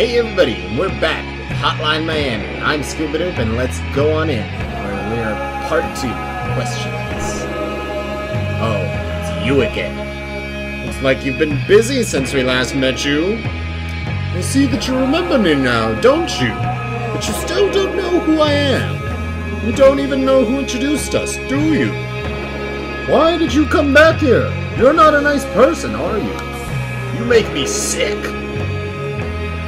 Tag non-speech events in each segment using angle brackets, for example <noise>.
Hey everybody, and we're back with Hotline Miami. I'm Scuba Doop, and let's go on in, where we are part two questions. Oh, it's you again. Looks like you've been busy since we last met you. I see that you remember me now, don't you? But you still don't know who I am. You don't even know who introduced us, do you? Why did you come back here? You're not a nice person, are you? You make me sick.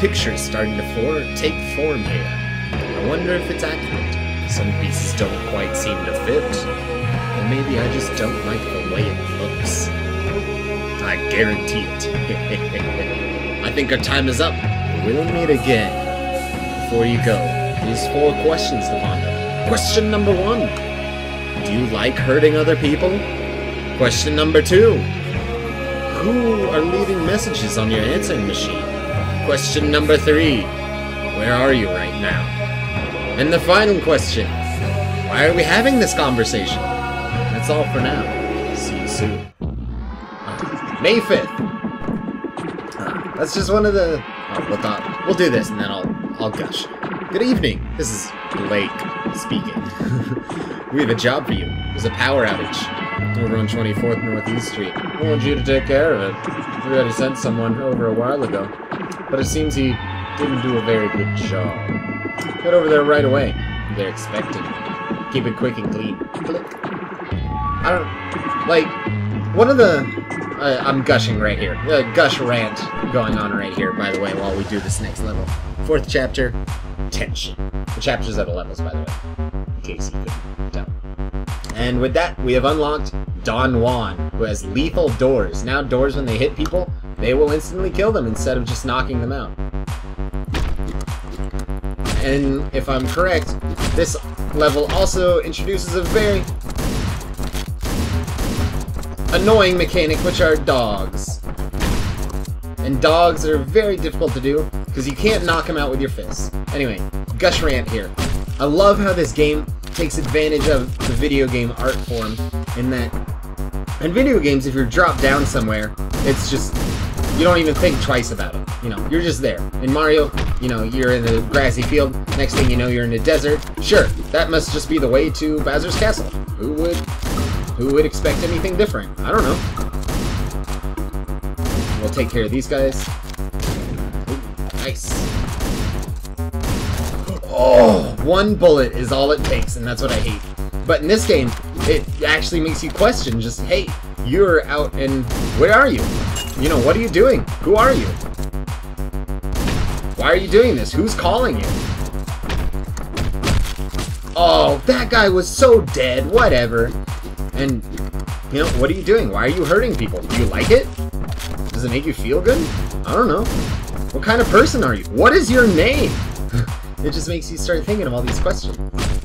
Picture's starting to for take form here. I wonder if it's accurate. Some pieces don't quite seem to fit. Or maybe I just don't like the way it looks. I guarantee it. <laughs> I think our time is up. We'll meet again. Before you go, these four questions to ponder. Question number one. Do you like hurting other people? Question number two. Who are leaving messages on your answering machine? Question number three. Where are you right now? And the final question. Why are we having this conversation? That's all for now. See you soon. Uh, May 5th. Uh, that's just one of the... Oh, we'll, we'll do this and then I'll, I'll gush. Good evening. This is Blake speaking. <laughs> we have a job for you. There's a power outage over on 24th Northeast Street. I want you to take care of it. We already sent someone over a while ago, but it seems he didn't do a very good job. Head over there right away. They're expecting. you. Keep it quick and clean. Click. I don't like one of the. Uh, I'm gushing right here. Uh, gush rant going on right here. By the way, while we do this next level, fourth chapter, tension. The chapters are the levels, by the way, in case you couldn't. And with that, we have unlocked Don Juan, who has lethal doors. Now doors, when they hit people, they will instantly kill them instead of just knocking them out. And if I'm correct, this level also introduces a very annoying mechanic, which are dogs. And dogs are very difficult to do, because you can't knock them out with your fists. Anyway, gush rant here. I love how this game takes advantage of the video game art form in that in video games if you're dropped down somewhere it's just you don't even think twice about it you know you're just there. In mario you know you're in a grassy field next thing you know you're in a desert. Sure that must just be the way to bowser's castle. Who would who would expect anything different? I don't know. We'll take care of these guys. Ooh, nice. Oh, one bullet is all it takes, and that's what I hate. But in this game, it actually makes you question just, hey, you're out and where are you? You know, what are you doing? Who are you? Why are you doing this? Who's calling you? Oh, that guy was so dead, whatever. And, you know, what are you doing? Why are you hurting people? Do you like it? Does it make you feel good? I don't know. What kind of person are you? What is your name? <laughs> it just makes you start thinking of all these questions.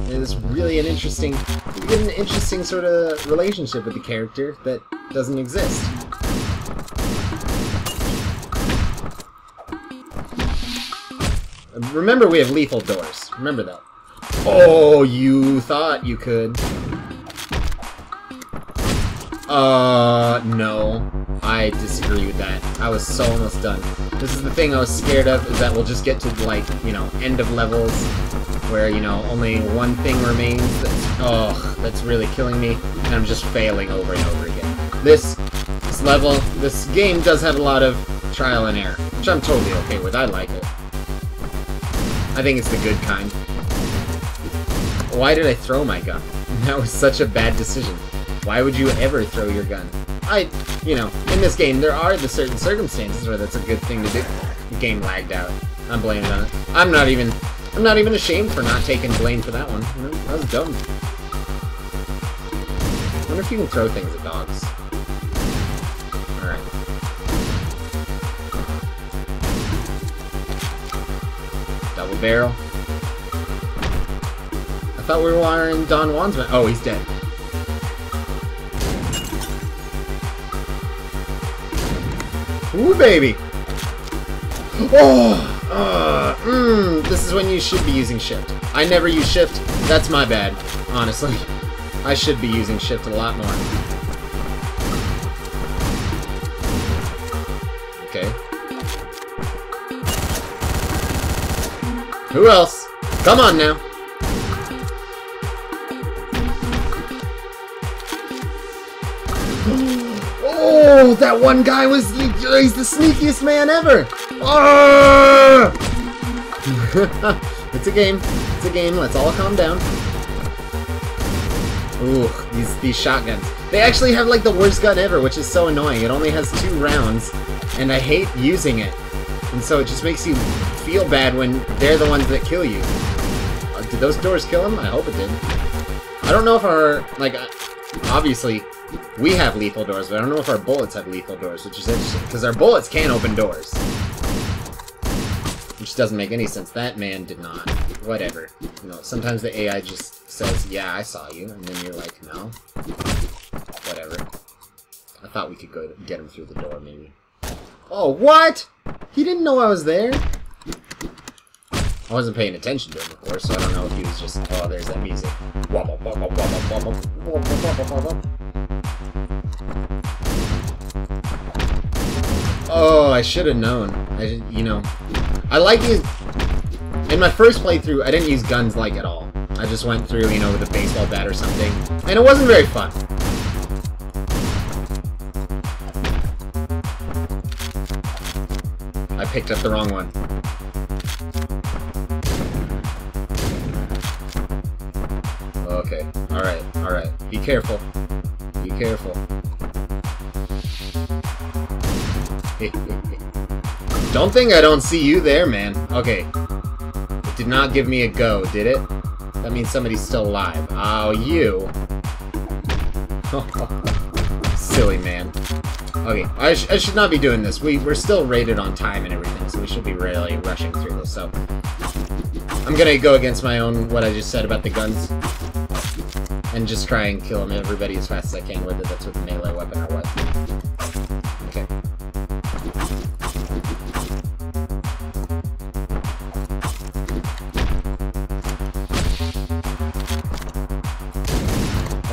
It is really an interesting, you get an interesting sort of relationship with the character that doesn't exist. Remember, we have lethal doors. Remember that. Oh, you thought you could. Uh, no. I disagree with that. I was so almost done. This is the thing I was scared of, is that we'll just get to, like, you know, end of levels, where, you know, only one thing remains that's, oh, that's really killing me, and I'm just failing over and over again. This, this level, this game does have a lot of trial and error, which I'm totally okay with. I like it. I think it's the good kind. Why did I throw my gun? <laughs> That was such a bad decision. Why would you ever throw your gun? I, you know, in this game, there are the certain circumstances where that's a good thing to do. The game lagged out. I'm blaming on it. I'm not even, I'm not even ashamed for not taking blame for that one. That was dumb. I wonder if you can throw things at dogs. Alright. Double barrel. I thought we were wiring Don Juan's man. Oh, he's dead. Ooh, baby! Oh! Uh, mm, this is when you should be using shift. I never use shift. That's my bad, honestly. I should be using shift a lot more. Okay. Who else? Come on now. <gasps> Oh, that one guy was, he's the sneakiest man ever. <laughs> It's a game. It's a game. Let's all calm down. Ooh, these, these shotguns. They actually have like the worst gun ever, which is so annoying. It only has two rounds, and I hate using it. And so it just makes you feel bad when they're the ones that kill you. Uh, did those doors kill him? I hope it did. I don't know if our, like, uh, obviously, we have lethal doors, but I don't know if our bullets have lethal doors, which is interesting, because our bullets can open doors. Which doesn't make any sense. That man did not. Whatever. You know, sometimes the AI just says, yeah, I saw you, and then you're like, no. Whatever. I thought we could go get him through the door, maybe. Oh, what? He didn't know I was there? I wasn't paying attention to him, of course, so I don't know if he was just... Oh, there's that music. Oh, I should have known. I, you know, I like these... In my first playthrough, I didn't use guns like at all. I just went through, you know, with a baseball bat or something, and it wasn't very fun. I picked up the wrong one. Okay, alright, alright. Be careful. Be careful. Don't think I don't see you there, man. Okay. It did not give me a go, did it? That means somebody's still alive. Oh, you. <laughs> Silly man. Okay, I, sh I, should not be doing this. We, we're still rated on time and everything, so we should be really rushing through this, so... I'm gonna go against my own, what I just said about the guns. And just try and kill everybody as fast as I can, whether that's with a melee weapon or what.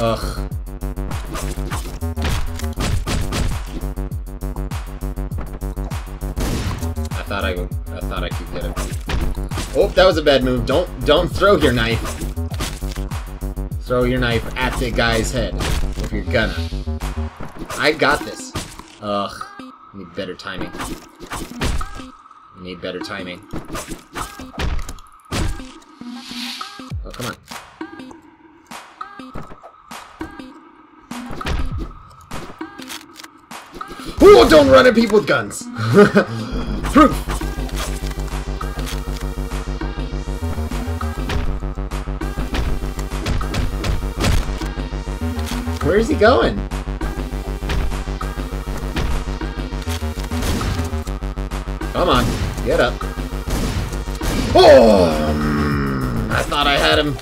Ugh. I thought I. I thought I could get him. Oh, that was a bad move. Don't don't throw your knife. Throw your knife at the guy's head if you're gonna. I got this. Ugh. Need better timing. Need better timing. Oh, come on. Don't run at people with guns! <laughs> Proof! Where is he going? Come on, get up. Oh! Mm, I thought I had him.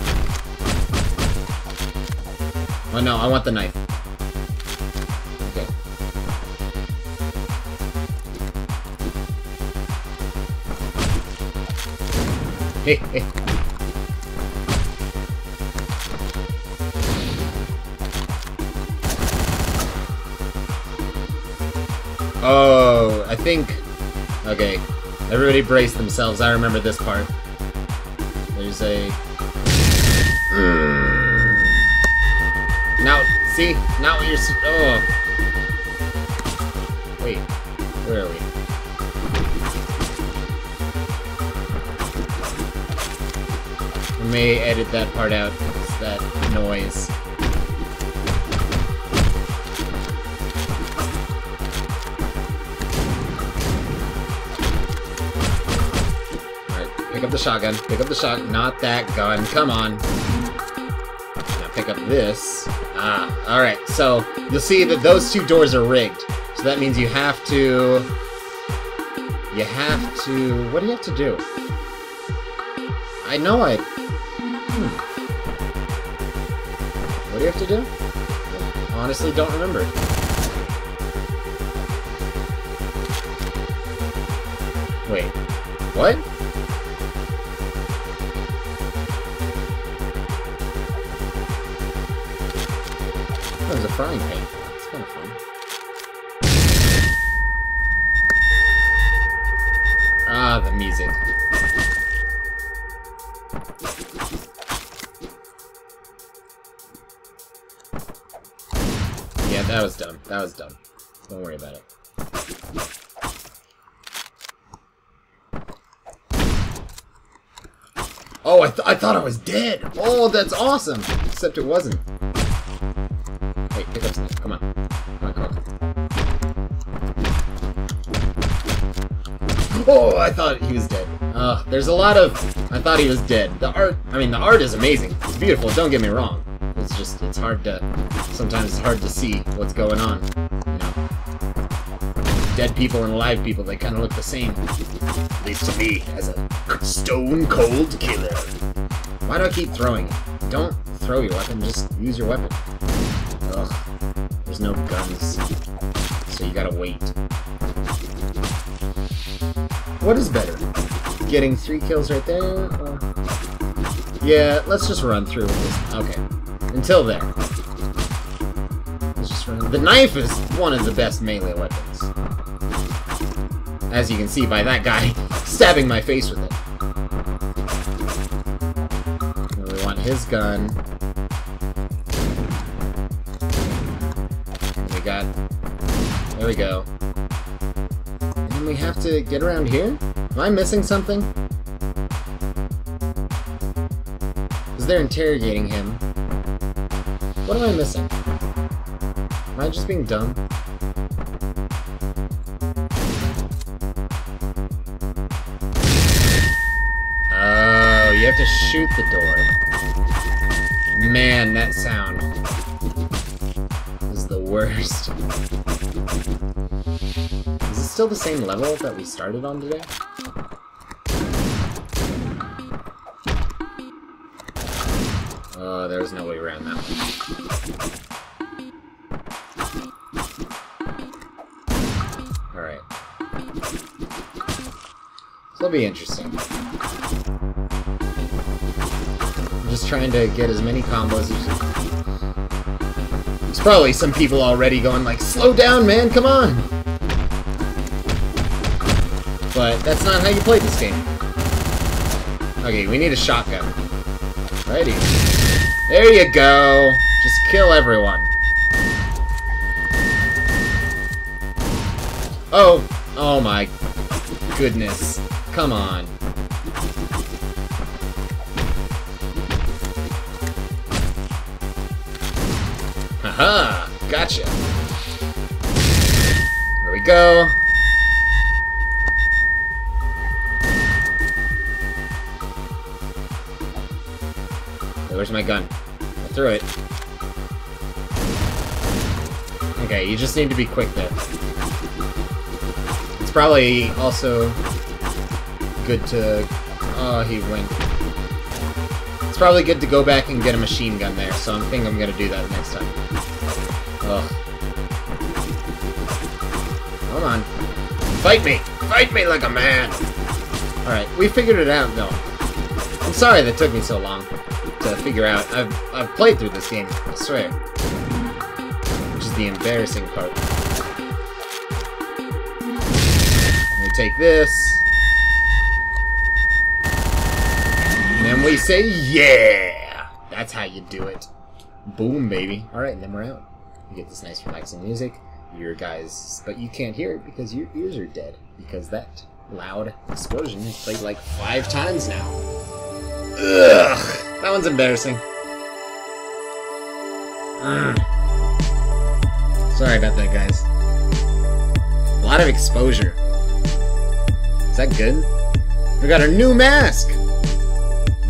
Oh no, I want the knife. <laughs> oh, I think... Okay. Everybody brace themselves. I remember this part. There's a... Now, see? Now you're... Oh. Wait. May edit that part out. That noise. Alright, pick up the shotgun. Pick up the shot. Not that gun. Come on. Now pick up this. Ah, alright. So, you'll see that those two doors are rigged. So that means you have to... You have to... What do you have to do? I know I What do you have to do? Honestly don't remember. Wait. What? That was a frying pan. It's kind of fun. Ah, the music. That was dumb. That was dumb. Don't worry about it. Oh, I, th I thought I was dead! Oh, that's awesome! Except it wasn't. Wait, pick up something. Come on. Come on, come on. Oh, I thought he was dead. Uh, there's a lot of... I thought he was dead. The art... I mean, the art is amazing. It's beautiful, don't get me wrong. It's just... It's hard to... Sometimes it's hard to see what's going on. You know? Dead people and alive people, they kind of look the same. At least to me, as a stone cold killer. Why do I keep throwing it? Don't throw your weapon, just use your weapon. Ugh. There's no guns. So you gotta wait. What is better? Getting three kills right there? Or... Yeah, let's just run through with this. Okay. Until there. The knife is one of the best melee weapons. As you can see by that guy <laughs> stabbing my face with it. And we want his gun. We got... There we go. And we have to get around here? Am I missing something? Because they're interrogating him. What am I missing? Am I just being dumb? Oh, you have to shoot the door. Man, that sound is the worst. Is it still the same level that we started on today? Oh, there's no way around that. Alright. This will be interesting. I'm just trying to get as many combos as... There's probably some people already going like, Slow down, man, come on! But that's not how you play this game. Okay, we need a shotgun. Righty. There you go! Just kill everyone. Oh! Oh my goodness. Come on. Haha! Gotcha. There we go. Where's my gun? Threw it. Okay, you just need to be quick there. It's probably also good to... Oh, he went. It's probably good to go back and get a machine gun there, so I think I'm gonna do that next time. Ugh. Come on. Fight me! Fight me like a man! Alright, we figured it out, though. I'm sorry that took me so long to figure out. I've, I've played through this game, I swear. Which is the embarrassing part. We take this. And then we say, yeah! That's how you do it. Boom, baby. Alright, and then we're out. You get this nice relaxing music. Your guys, but you can't hear it because your ears are dead. Because that loud explosion is played like five times now. Ugh! That one's embarrassing. Mm. Sorry about that, guys. A lot of exposure. Is that good? We got a new mask!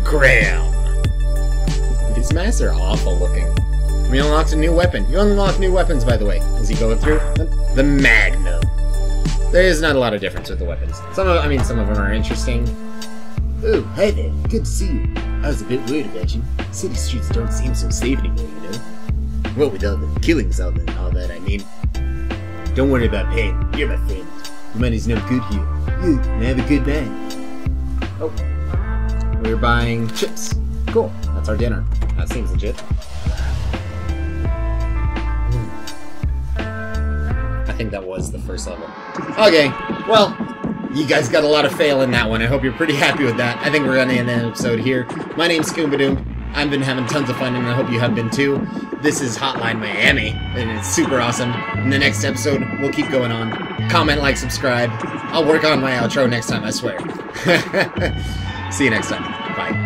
Graham! These masks are awful looking. We unlocked a new weapon. You unlock new weapons, by the way, as you go through. The Magnum. There is not a lot of difference with the weapons. Some of, I mean, some of them are interesting. Oh, hi there. Good to see you. I was a bit worried about you. City streets don't seem so safe anymore, you know? What with all the killings all and all that, I mean. Don't worry about pain. You're my friend. The money's no good here. You have a good night. Oh. We're buying chips. Cool. That's our dinner. That seems legit. Hmm. I think that was the first level. Okay, well, you guys got a lot of fail in that one. I hope you're pretty happy with that. I think we're gonna end the episode here. My name's Scuba. I've been having tons of fun, and I hope you have been too. This is Hotline Miami, and it's super awesome. In the next episode, we'll keep going on. Comment, like, subscribe. I'll work on my outro next time, I swear. <laughs> See you next time. Bye.